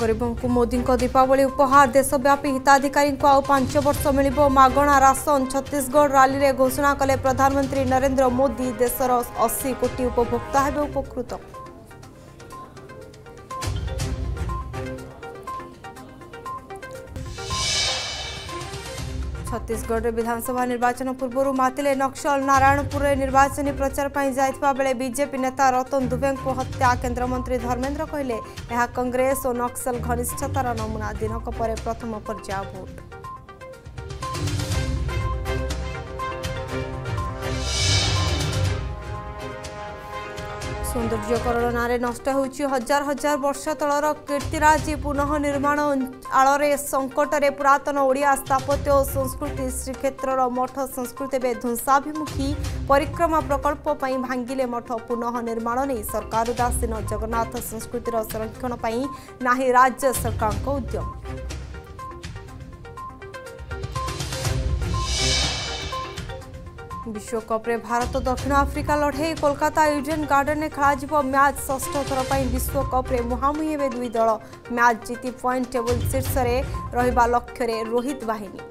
को मोदी दीपावली उपहार देशव्यापी हिताधिकारी को आउ पांच वर्ष मिल मगणा राशन छत्तीशगढ़ राली रे घोषणा कले प्रधानमंत्री नरेंद्र मोदी देशर अशी कोटी उपभोक्ता उपकृत छत्तीशगढ़ विधानसभा निर्वाचन पूर्व मतिले नक्सल नारायणपुर में निर्वाचन प्रचार पर जाता बेले बीजेपी नेता रतन दुबे को हत्या केन्द्रमंत्री धर्मेन्द्र कहले कांग्रेस और नक्सल घनिष्ठतार नमूना दिनक प्रथम पर्याय भोट সুন্দরজ্যোতি করোনা রে নষ্ট হৈছে হাজাৰ হাজাৰ বছৰৰ কৃতিৰাজী পুনহনিৰ্মাণ আৰে সংকটৰে पुरातन ওড়িয়া স্থাপত্য আৰু সংস্কৃতিৰ স্বীকৃতি ক্ষেত্ৰৰ মঠ সংস্কৃতিবে ধংসাভিমুখী পৰিক্ৰমা প্ৰকল্প পাই ভাঙিলে মঠ পুনহনিৰ্মাণৰেই Sarkar দাসিন জগনাৰথ সংস্কৃতিৰ সংৰক্ষণ পাই নাহি ৰাজ্য সরকারক উদ্যোগ ବିଶ୍ୱକପ୍ରେ ଭାରତ ଦକ୍ଷିଣ ଆଫ୍ରିକା ଲଢ଼େଇ କୋଲକାତା ୟୁଜେନ୍ ଗାର୍ଡେନ୍ରେ ଖେଳାଯିବ ମ୍ୟାଚ୍ ଷଷ୍ଠ ଥର ପାଇଁ ବିଶ୍ୱକପ୍ରେ ମୁହାଁମୁହିଁ ହେବେ ଦୁଇ ଦଳ ମ୍ୟାଚ୍ ଜିତି ପଏଣ୍ଟ ଟେବୁଲ୍ ଶୀର୍ଷରେ ରହିବା ଲକ୍ଷ୍ୟରେ ରୋହିତ ବାହିନୀ